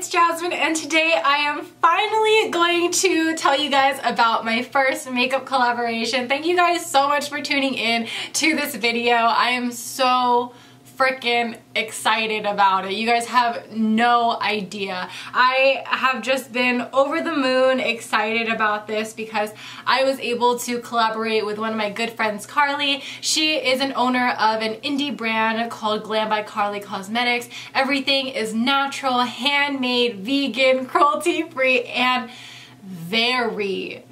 it's Jasmine and today I am finally going to tell you guys about my first makeup collaboration. Thank you guys so much for tuning in to this video. I am so freaking excited about it. You guys have no idea. I have just been over the moon excited about this because I was able to collaborate with one of my good friends, Karlee. She is an owner of an indie brand called Glam by Karlee Cosmetics. Everything is natural, handmade, vegan, cruelty-free, and very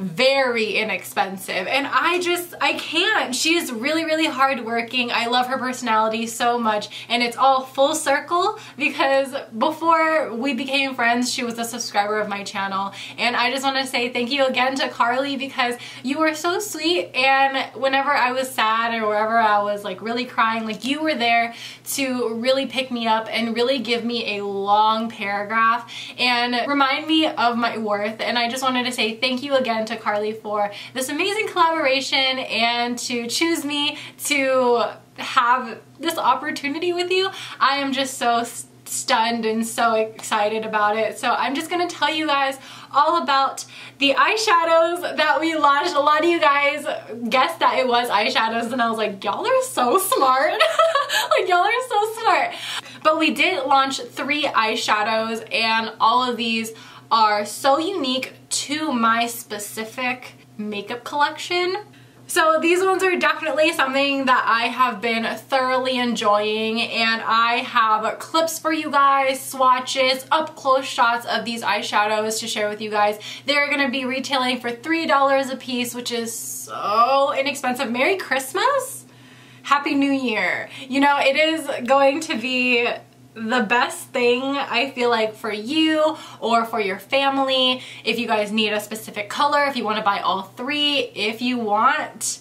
very inexpensive. And I just I can't. She's really really hardworking. I love her personality so much. And it's all full circle because before we became friends she was a subscriber of my channel. And I just want to say thank you again to Karlee because you were so sweet. And whenever I was sad or wherever I was like really crying like you were there to really pick me up and really give me a long paragraph and remind me of my worth. And I just wanted to say thank you again to Karlee for this amazing collaboration and to choose me to have this opportunity with you. I am just so stunned and so excited about it. So I'm just gonna tell you guys all about the eyeshadows that we launched. A lot of you guys guessed that it was eyeshadows and I was like, y'all are so smart. like y'all are so smart. But we did launch three eyeshadows and all of these are so unique to my specific makeup collection. So these ones are definitely something that I have been thoroughly enjoying and I have clips for you guys, swatches, up close shots of these eyeshadows to share with you guys. They're going to be retailing for $3 a piece which is so inexpensive. Merry Christmas! Happy New Year! You know, it is going to be the best thing I feel like for you or for your family. If you guys need a specific color if you want to buy all three if you want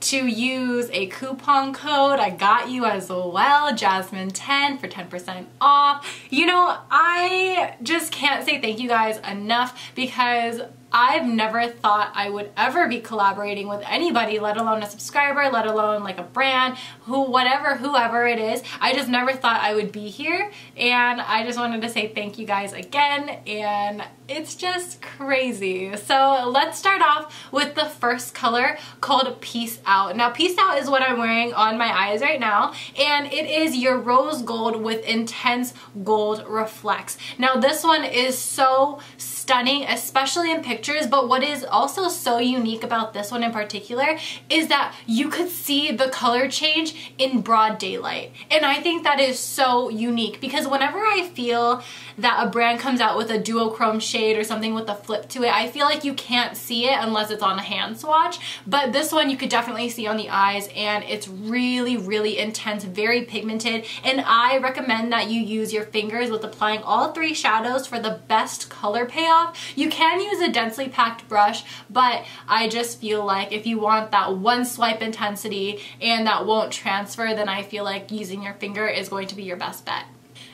to use a coupon code I got you as well Jasmine 10 for 10% off. You know I just can't say thank you guys enough because I've never thought I would ever be collaborating with anybody, let alone a subscriber, let alone like a brand, who, whatever, whoever it is. I just never thought I would be here. And I just wanted to say thank you guys again. And it's just crazy. So let's start off with the first color called Peace Out. Now Peace Out is what I'm wearing on my eyes right now. And it is your rose gold with intense gold reflects. Now this one is so stunning, especially in pictures, but what is also so unique about this one in particular is that you could see the color change in broad daylight. And I think that is so unique because whenever I feel that a brand comes out with a duochrome shade or something with a flip to it, I feel like you can't see it unless it's on a hand swatch. But this one you could definitely see on the eyes and it's really, really intense, very pigmented. And I recommend that you use your fingers with applying all three shadows for the best color payoff off. You can use a densely packed brush, but I just feel like if you want that one swipe intensity and that won't transfer, then I feel like using your finger is going to be your best bet.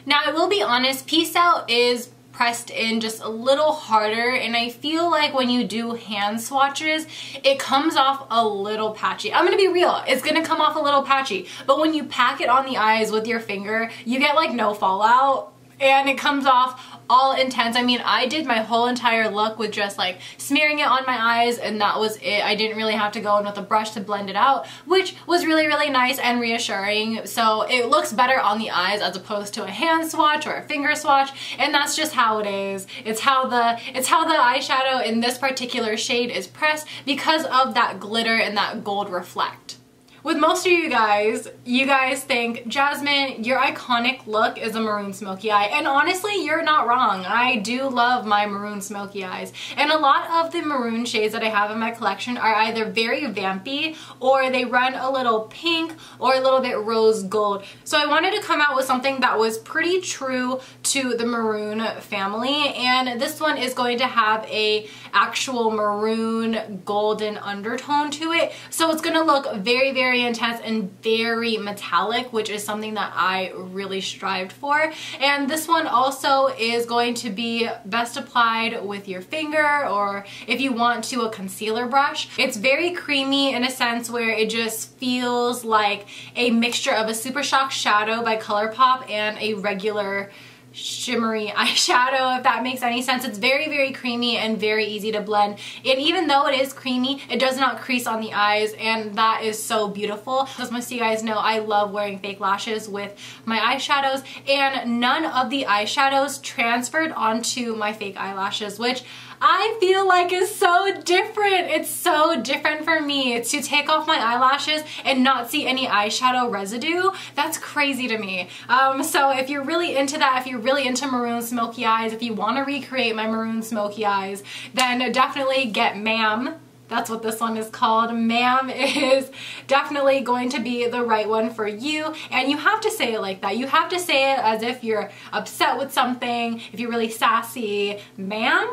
Now I will be honest, Peace Out is pressed in just a little harder and I feel like when you do hand swatches it comes off a little patchy. I'm gonna be real, it's gonna come off a little patchy but when you pack it on the eyes with your finger you get like no fallout and it comes off all intense. I mean, I did my whole entire look with just like smearing it on my eyes and that was it. I didn't really have to go in with a brush to blend it out, which was really, really nice and reassuring. So it looks better on the eyes as opposed to a hand swatch or a finger swatch. And that's just how it is. It's how the, it's how the eyeshadow in this particular shade is pressed because of that glitter and that gold reflect. With most of you guys, you guys think, Jasmine, your iconic look is a maroon smoky eye. And honestly, you're not wrong. I do love my maroon smoky eyes. And a lot of the maroon shades that I have in my collection are either very vampy or they run a little pink or a little bit rose gold. So I wanted to come out with something that was pretty true to the maroon family. And this one is going to have a actual maroon golden undertone to it. So it's going to look very, very very intense and very metallic, which is something that I really strived for. And this one also is going to be best applied with your finger or if you want to a concealer brush. It's very creamy in a sense where it just feels like a mixture of a Super Shock Shadow by ColourPop and a regular shimmery eyeshadow if that makes any sense. It's very very creamy and very easy to blend and even though it is creamy it does not crease on the eyes and that is so beautiful. As most of you guys know I love wearing fake lashes with my eyeshadows and none of the eyeshadows transferred onto my fake eyelashes which I feel like is so different. It's so different for me to take off my eyelashes and not see any eyeshadow residue. That's crazy to me. Um, so if you're really into that, if you're really into maroon smoky eyes, if you want to recreate my maroon smoky eyes, then definitely get Ma'am that's what this one is called. Ma'am is definitely going to be the right one for you. And you have to say it like that. You have to say it as if you're upset with something, if you're really sassy. Ma'am?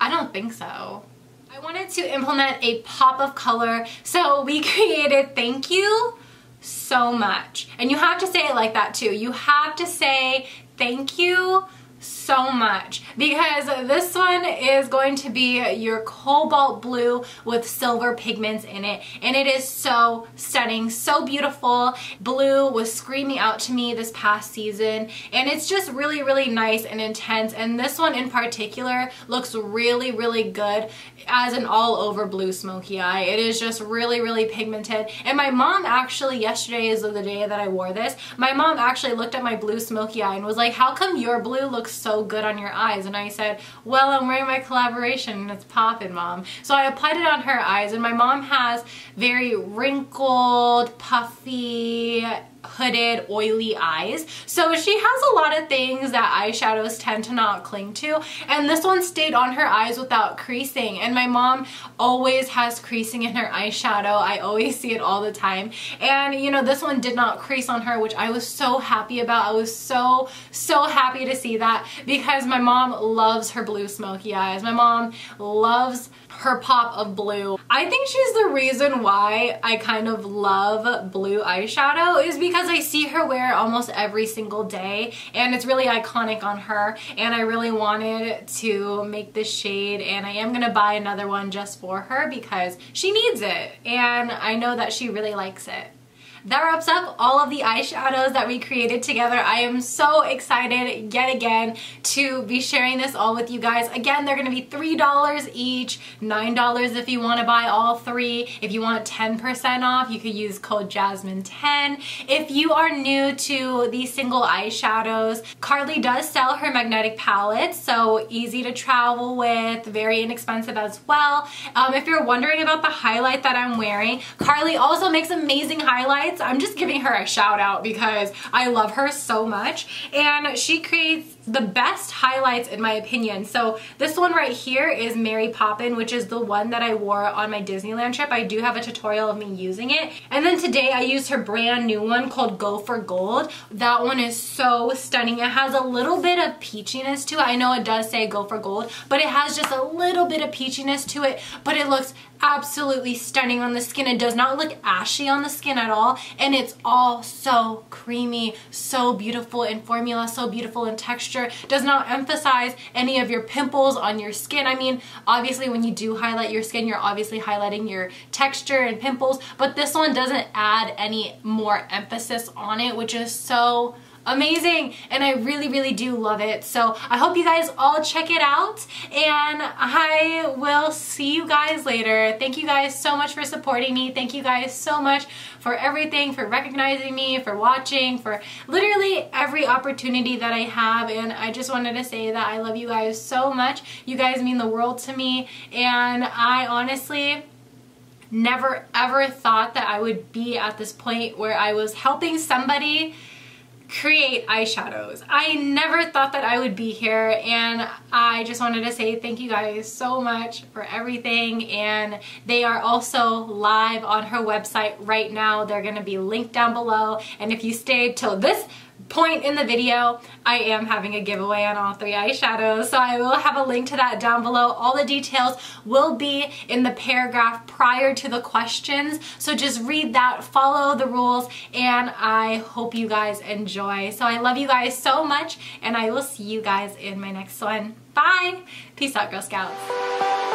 I don't think so. I wanted to implement a pop of color, so we created thank you so much. And you have to say it like that too. You have to say thank you much. Because this one is going to be your cobalt blue with silver pigments in it. And it is so stunning so beautiful. Blue was screaming out to me this past season. And it's just really really nice and intense. And this one in particular looks really really good as an all over blue smoky eye. It is just really really pigmented. And my mom actually yesterday is the day that I wore this my mom actually looked at my blue smoky eye and was like how come your blue looks so good on your eyes. And I said, well, I'm wearing my collaboration and it's popping, mom. So I applied it on her eyes and my mom has very wrinkled, puffy, hooded, oily eyes. So she has a lot of things that eyeshadows tend to not cling to. And this one stayed on her eyes without creasing. And my mom always has creasing in her eyeshadow. I always see it all the time. And you know, this one did not crease on her, which I was so happy about. I was so, so happy to see that because my mom loves her blue smoky eyes. My mom loves her pop of blue. I think she's the reason why I kind of love blue eyeshadow is because I see her wear almost every single day and it's really iconic on her and I really wanted to make this shade and I am gonna buy another one just for her because she needs it and I know that she really likes it that wraps up all of the eyeshadows that we created together. I am so excited yet again to be sharing this all with you guys. Again, they're gonna be $3 each, $9 if you wanna buy all three. If you want 10% off, you could use code Jasmine10. If you are new to these single eyeshadows, Karlee does sell her magnetic palettes, so easy to travel with, very inexpensive as well. Um, if you're wondering about the highlight that I'm wearing, Karlee also makes amazing highlights I'm just giving her a shout out because I love her so much. And she creates the best highlights in my opinion. So this one right here is Mary Poppin, which is the one that I wore on my Disneyland trip. I do have a tutorial of me using it. And then today I used her brand new one called Go for Gold. That one is so stunning. It has a little bit of peachiness to it. I know it does say Go for Gold, but it has just a little bit of peachiness to it, but it looks absolutely stunning on the skin. It does not look ashy on the skin at all. And it's all so creamy, so beautiful in formula, so beautiful in texture. Does not emphasize any of your pimples on your skin. I mean, obviously when you do highlight your skin, you're obviously highlighting your texture and pimples, but this one doesn't add any more emphasis on it, which is so amazing and I really really do love it. So I hope you guys all check it out and I will see you guys later. Thank you guys so much for supporting me. Thank you guys so much for everything for recognizing me for watching for literally every opportunity that I have. And I just wanted to say that I love you guys so much. You guys mean the world to me and I honestly never ever thought that I would be at this point where I was helping somebody create eyeshadows. I never thought that I would be here and I just wanted to say thank you guys so much for everything and they are also live on her website right now. They're going to be linked down below and if you stayed till this point in the video, I am having a giveaway on all three eyeshadows. So I will have a link to that down below. All the details will be in the paragraph prior to the questions. So just read that, follow the rules, and I hope you guys enjoy. So I love you guys so much, and I will see you guys in my next one. Bye! Peace out, Girl Scouts.